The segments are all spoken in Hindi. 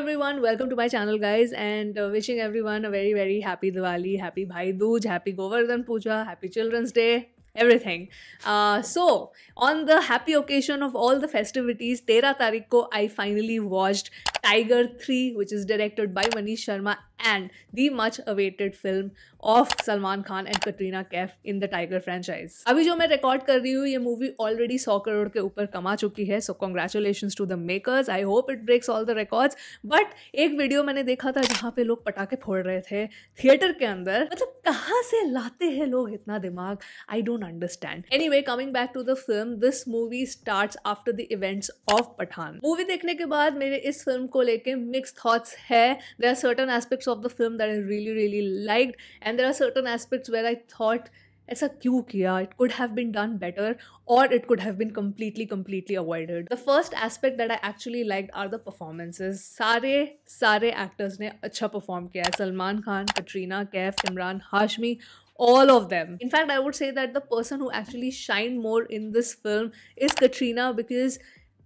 everyone, welcome to my channel guys and uh, wishing everyone a very very happy Diwali, happy Bhai Dooj, happy Govardhan Puja, happy Children's Day, everything. Uh, so on the happy occasion of all the festivities, 13 Tarikko, I finally watched Tiger 3, which is directed by Manish Sharma and the much awaited film of Salman Khan and Katrina Kaif in the Tiger franchise. अभी जो मैं रिकॉर्ड कर रही हूँ ये मूवी ऑलरेडी सौ करोड़ के ऊपर कमा चुकी है so congratulation to the makers I hope it breaks all the records but एक वीडियो मैंने देखा था जहाँ पे लोग पटाखे फोड़ रहे थे थिएटर के अंदर। मतलब कहाँ से लाते हैं लोग इतना दिमाग? I don't understand anyway coming back to the film this movie start after the events of Pathaan movie देखने के बाद मेरे इस फ़िल्म को लेके मिक्स थॉट्स है। There are certain aspects of the film that I really really liked and there are certain aspects where I thought ऐसा क्यों किया? It could have been done better और it could have been completely completely avoided the first aspect that I actually like are the performances सारे सारे एक्टर्स ने अच्छा परफॉर्म किया है। Salman Khan, Katrina, Kaif, Imran, Hashmi all of them in fact I would say that the person who actually shine more in this film is Katrina because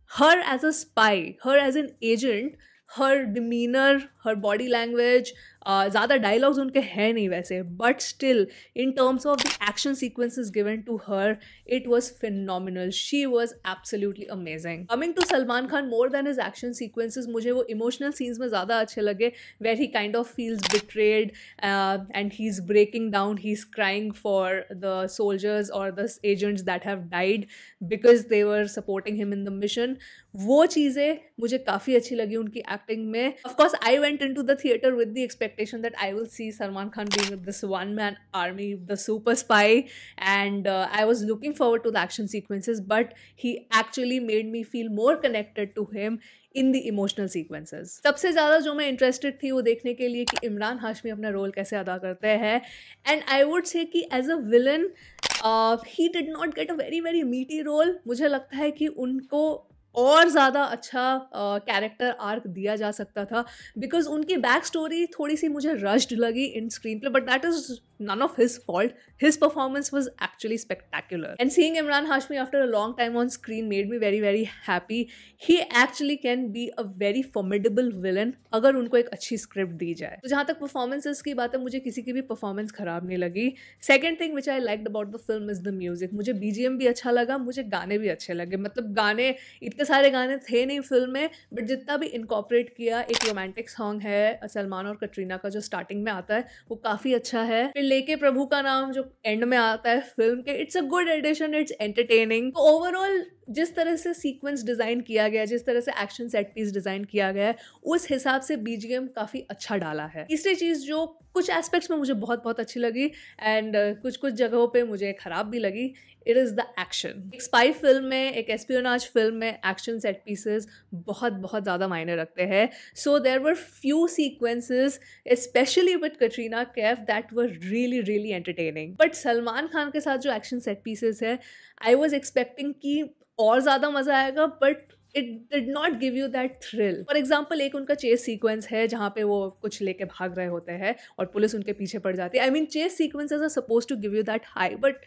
her as a spy, her as an agent, her demeanor, her body language, ज़्यादा डायलॉग्स उनके हैं नहीं वैसे but still in terms of the action sequences given to her it was phenomenal she was absolutely amazing coming to Salman Khan more than is action sequences मुझे वो इमोशनल सीन्स में ज़्यादा अच्छे लगे where he kind of feels betrayed and he is breaking down he is crying for the soldiers और the agents that have died because they were supporting him in the mission वो चीज़ें मुझे काफ़ी अच्छी लगी उनकी एक्टिंग में. Of course I went into the theatre with the expect expectation that I will see Salman Khan being this one man army, the super spy, and uh, I was looking forward to the action sequences, but he actually made me feel more connected to him in the emotional sequences सबसे ज़्यादा जो मैं इंटरेस्टेड थी वो देखने के लिए कि इमरान हाशमी अपना रोल कैसे अदा करते हैं एंड आई वुड से कि as a villain he did not get a very very meaty role मुझे लगता है कि उनको और ज़्यादा अच्छा कैरेक्टर आर्क दिया जा सकता था बिकॉज़ उनकी बैक स्टोरी थोड़ी सी मुझे रश्ड लगी in screenplay but that is none of his fault. His performance was actually spectacular. And seeing Imran Hashmi after a long time on screen made me very, very happy. He actually can be a very formidable villain अगर उनको एक अच्छी स्क्रिप्ट दी जाए तो जहाँ तक परफॉर्मेंसेस की बात है मुझे किसी की भी परफॉर्मेंस खराब नहीं लगी second thing which I like about the film is the music मुझे बीजीएम भी अच्छा लगा मुझे गाने भी अच्छे लगे मतलब गाने इतने सारे गाने थे नहीं फ़िल्म में बट जितना भी इनकॉपरेट किया, एक रोमांटिक सॉन्ग है, सलमान और कटरीना का जो स्टार्टिंग में आता है, वो काफ़ी अच्छा है। फिर लेके प्रभु का नाम जो एंड में आता है फ़िल्म के it's a good addition it's entertaining overall जिस तरह से सीक्वेंस डिज़ाइन किया गया जिस तरह से एक्शन सेट पीस डिज़ाइन किया गया है उस हिसाब से बीजीएम काफ़ी अच्छा डाला है। तीसरी चीज़ जो कुछ एस्पेक्ट्स में मुझे बहुत बहुत अच्छी लगी एंड uh, कुछ कुछ जगहों पे मुझे ख़राब भी लगी इट इज़ द एक्शन एक स्पाई फ़िल्म में एक एस्पियोनाज फ़िल्म में एक्शन सेट पीसेस बहुत बहुत ज़्यादा मायने रखते हैं। So there were few sequences specially with Katrina Kaif that were really really entertaining but Salman Khan के साथ जो एक्शन सेट पीसेस है आई वॉज़ एक्सपेक्टिंग कि और ज़्यादा मज़ा आएगा but it did not give you that thrill for example एक उनका चेस सीक्वेंस है, जहाँ पे वो कुछ लेके भाग रहे होते हैं और पुलिस उनके पीछे पड़ जाती है। I mean chase sequences are suppose to give you that high but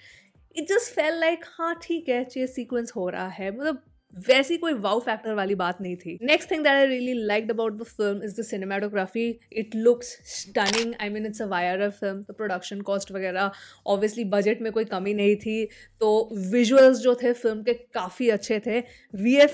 it just fell like हाँ ठीक है चेस सीक्वेंस हो रहा है। मतलब वैसी कोई वाउ फैक्टर वाली बात नहीं थी। Next thing that I really like about the film is the cinematography it looks stunning I mean it's a Y R film तो प्रोडक्शन कॉस्ट वगैरह ऑब्वियसली बजट में कोई कमी नहीं थी। तो विजुअल्स जो थे फ़िल्म के काफ़ी अच्छे थे।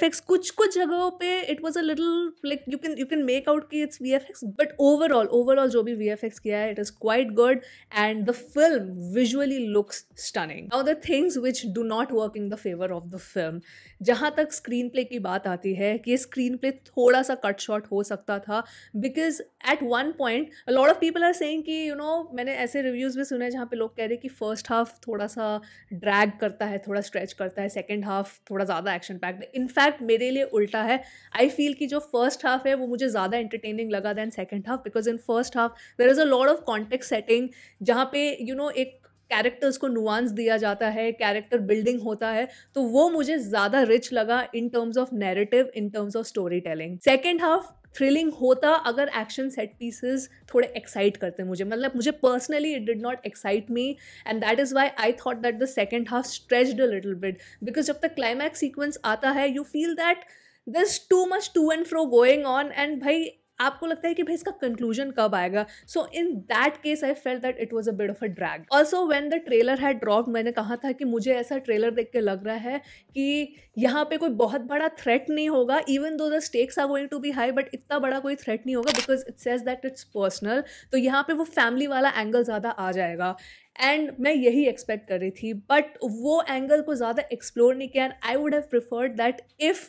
एक्स कुछ कुछ जगहों पे it was a little like you can you can make out की it's VFX but overall overall जो भी वी एफ़ एक्स किया है it is quite good and the film visually looks stunning now the things which do not work in the favour of the film जहाँ तक स्क्रीन प्ले की बात आती है कि स्क्रीन प्ले थोड़ा सा कट शॉट हो सकता था because at one point lot of people are saying कि यू नो मैंने ऐसे रिव्यूज़ भी सुने जहाँ पे लोग कह रहे कि फ़र्स्ट हाफ़ थोड़ा सा ड्रैग करता है थोड़ा स्ट्रेच करता है सेकेंड हाफ़ थोड़ा ज़्यादा एक्शन पैक्ड इनफैक्ट मेरे लिए उल्टा है। आई फील कि जो फ़र्स्ट हाफ़ है वो मुझे ज़्यादा एंटरटेनिंग लगा than second half because in first half there is a lot of context setting जहाँ पे यू you नो know, एक कैरेक्टर्स को नुआंस दिया जाता है कैरेक्टर बिल्डिंग होता है तो वो मुझे ज़्यादा रिच लगा in terms of narrative in terms of story telling second half thrilling होता अगर एक्शन सेट पीसेस थोड़े एक्साइट करते मुझे। मतलब मुझे personally it did not excite me and that is why I thought that the second half stretched a little bit because जब तक क्लाइमैक्स सीक्वेंस आता है you feel that this too much to and fro going on and भाई आपको लगता है कि भाई इसका कंक्लूजन कब आएगा? So in that case I fell that it was a bit of a drag also when the trailer है ड्रॉप मैंने कहा था कि मुझे ऐसा ट्रेलर देख के लग रहा है कि यहाँ पे कोई बहुत बड़ा थ्रेट नहीं होगा even though the stakes are going to be high but इतना बड़ा कोई थ्रेट नहीं होगा because it says that it's personal तो यहाँ पे वो फैमिली वाला एंगल ज़्यादा आ जाएगा. एंड मैं यही एक्सपेक्ट कर रही थी बट वो एंगल को ज़्यादा एक्सप्लोर नहीं किया and I would have preferred that if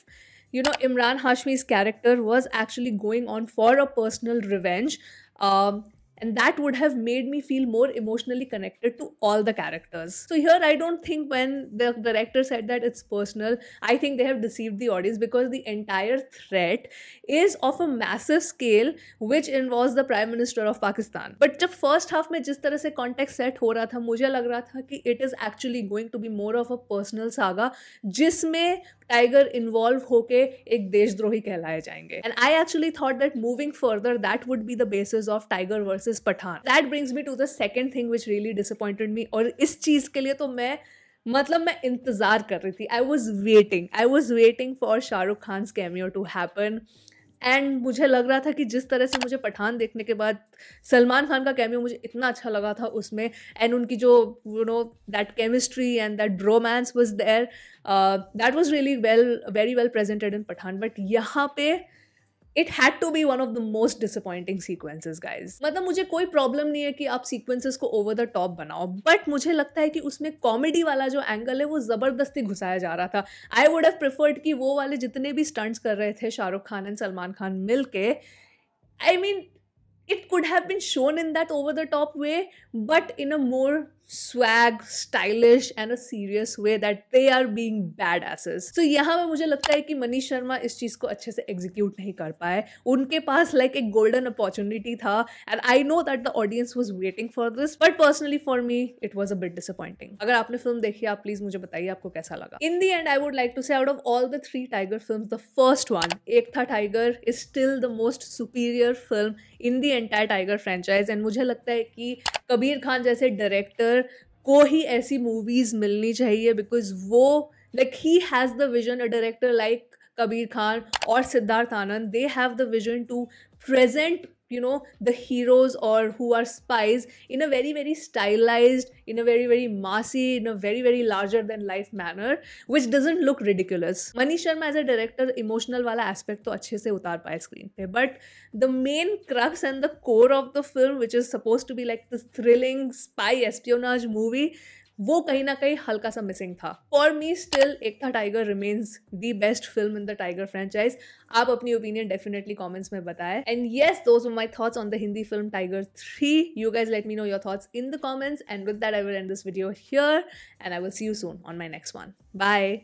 you know, Imran Hashmi's character was actually going on for a personal revenge. Um, and that would have made me feel more emotionally connected to all the characters. So here I don't think when the director said that it's personal, I think they have deceived the audience because the entire threat is of a massive scale which involves the Prime Minister of Pakistan. But the first half mein jis tarah se context set ho raha tha, mujhe lag raha tha ki it is actually going to be more of a personal saga jisme Tiger involve होके एक देशद्रोही कहलाए जाएँगे। And I actually thought that moving further that would be the basis of Tiger versus Pathaan. That brings me to the second thing which really disappointed me और इस चीज़ के लिए तो मैं मतलब मैं इंतज़ार कर रही थी। I was waiting I was waiting for Shahrukh Khan cameo to happen and मुझे लग रहा था कि जिस तरह से मुझे पठान देखने के बाद सलमान खान का कैमियो मुझे इतना अच्छा लगा था उसमें। एंड उनकी जो you know that chemistry and that romance was there that was really well very well presented in Pathaan. But यहाँ पे it had to be one of the most disappointing sequences guys मतलब मुझे कोई प्रॉब्लम नहीं है कि आप सीक्वेंसेस को ओवर द टॉप बनाओ बट मुझे लगता है कि उसमें कॉमेडी वाला जो एंगल है वो ज़बरदस्ती घुसाया जा रहा था। आई वुड हैव प्रिफर्ड कि वो वाले जितने भी स्टंट्स कर रहे थे शाहरुख खान एंड सलमान खान मिल के I mean it could have been shown in that over the top way, but in a more swag, and a serious way that they are being bad asses So यहाँ में मुझे लगता है कि मनीष शर्मा इस चीज़ को अच्छे से एग्जीक्यूट नहीं कर पाए। उनके पास लाइक एक गोल्डन अपॉर्चुनिटी था and I know that the audience was waiting for this but personally for me it was a bit disappointing अगर आपने फ़िल्म देखी आप प्लीज़ मुझे बताइए आपको कैसा लगा। In the end I would like to say out of all the three Tiger film the first one Ek Tha Tiger is still the most superior film in the entire Tiger franchise and मुझे लगता है कि कबीर खान जैसे डायरेक्टर को ही ऐसी मूवीज़ मिलनी चाहिए बिकॉज़ वो like he has the vision a director like Kabir Khan और Siddharth Anand they have the vision to present you know the heroes or who are spies in a very very stylized in a very very massy in a very very larger than life manner which doesn't look ridiculous. Manish sharma as a director emotional wala aspect to achhe se utar paya screen pe. But the main crux and the core of the film which is supposed to be like this thrilling spy espionage movie वो कहीं ना कहीं हल्का सा मिसिंग था। For me still Ek Tha Tiger remains the best film in the Tiger franchise आप अपनी ओपिनियन डेफिनेटली कॉमेंट्स में बताएँ। And yes those my thoughts on the Hindi film Tiger three you guys let me know your thoughts in the comments and with that I will end this video here and I will see you soon on my next one bye